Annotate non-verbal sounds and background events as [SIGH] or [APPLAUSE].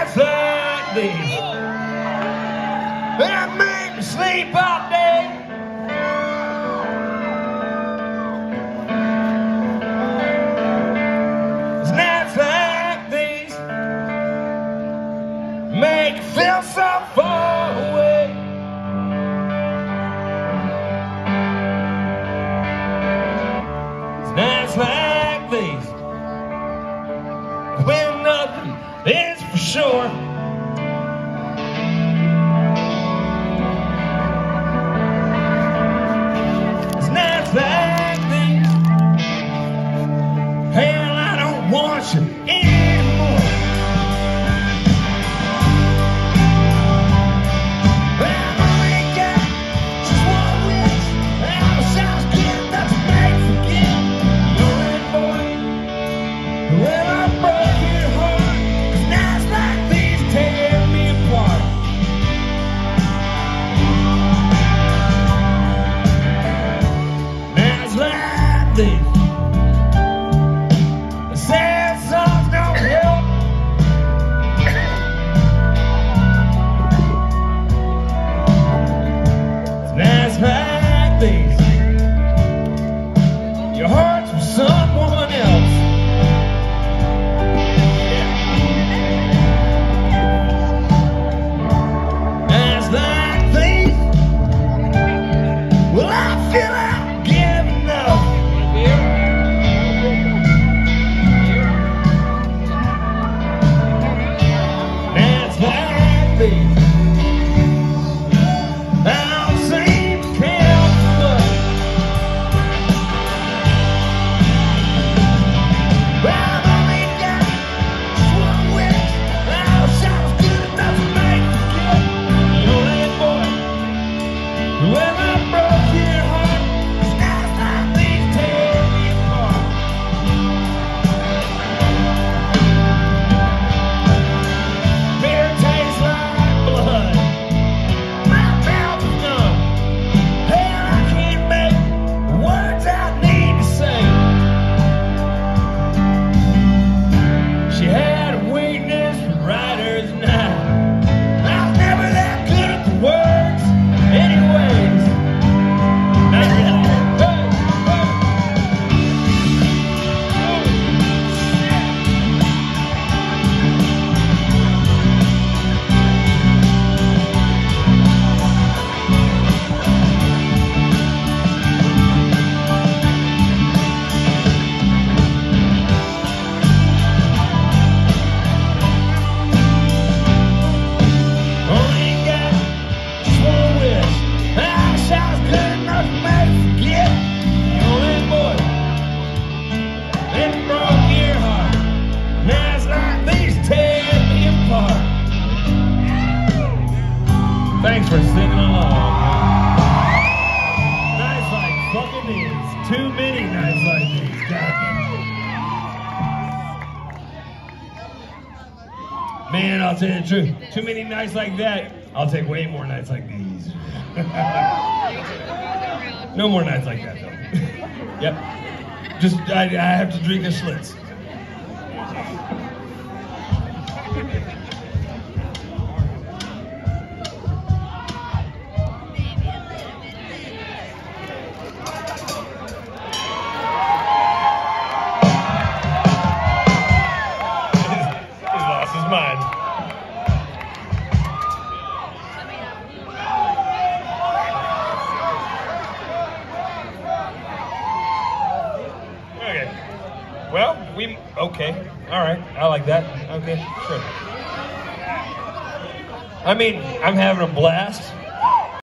nights like these. That make me sleep all day. It's nights like these make me feel so. Fun. sure. It's not back thing. Hell, I don't want you. thing. many nights like these, God. Man, I'll tell you the truth. Too many nights like that, I'll take way more nights like these. [LAUGHS] no more nights like that, though. [LAUGHS] yep. Just, I, I have to drink a Schlitz. Okay, all right, I like that. Okay, sure. I mean, I'm having a blast.